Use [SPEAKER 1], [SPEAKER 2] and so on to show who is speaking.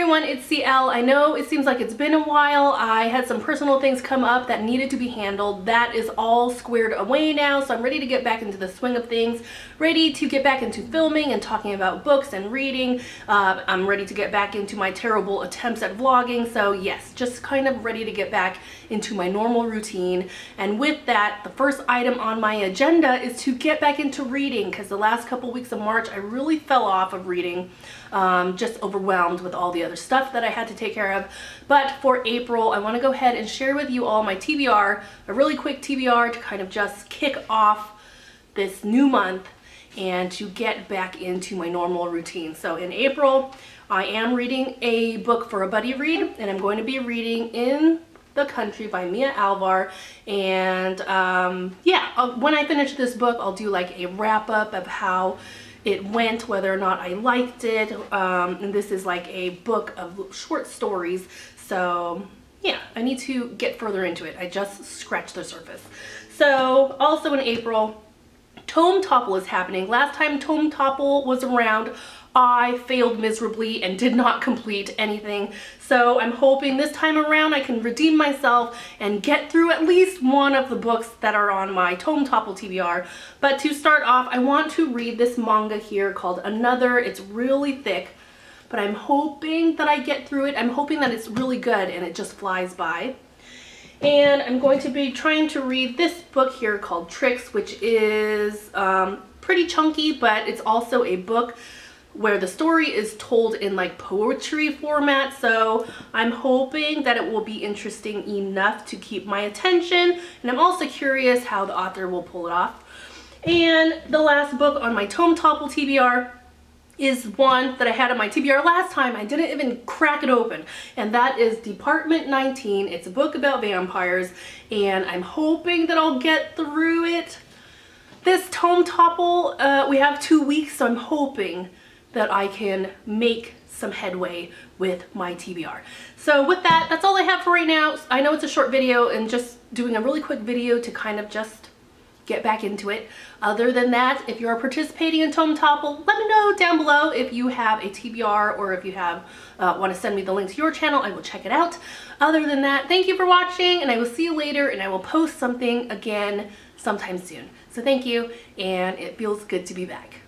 [SPEAKER 1] everyone, it's CL. I know it seems like it's been a while. I had some personal things come up that needed to be handled. That is all squared away now, so I'm ready to get back into the swing of things, ready to get back into filming and talking about books and reading. Uh, I'm ready to get back into my terrible attempts at vlogging, so yes, just kind of ready to get back into my normal routine. And with that, the first item on my agenda is to get back into reading, because the last couple weeks of March, I really fell off of reading, um, just overwhelmed with all the other stuff that I had to take care of. But for April, I want to go ahead and share with you all my TBR, a really quick TBR to kind of just kick off this new month and to get back into my normal routine. So in April, I am reading a book for a buddy read and I'm going to be reading In the Country by Mia Alvar. And um, yeah, uh, when I finish this book, I'll do like a wrap up of how it went, whether or not I liked it. Um, and this is like a book of short stories. So yeah, I need to get further into it. I just scratched the surface. So also in April, Tome Topple is happening. Last time Tome Topple was around, I failed miserably and did not complete anything. So I'm hoping this time around I can redeem myself and get through at least one of the books that are on my Tome Topple TBR. But to start off, I want to read this manga here called Another. It's really thick, but I'm hoping that I get through it. I'm hoping that it's really good and it just flies by. And I'm going to be trying to read this book here called Tricks, which is um, pretty chunky, but it's also a book where the story is told in like poetry format so I'm hoping that it will be interesting enough to keep my attention and I'm also curious how the author will pull it off and the last book on my Tome Topple TBR is one that I had on my TBR last time. I didn't even crack it open. And that is Department 19. It's a book about vampires. And I'm hoping that I'll get through it. This Tome Topple, uh, we have two weeks, so I'm hoping that I can make some headway with my TBR. So with that, that's all I have for right now. I know it's a short video and just doing a really quick video to kind of just get back into it. Other than that, if you're participating in Tome Topple, let me know down below if you have a TBR or if you have uh, want to send me the link to your channel, I will check it out. Other than that, thank you for watching and I will see you later and I will post something again sometime soon. So thank you and it feels good to be back.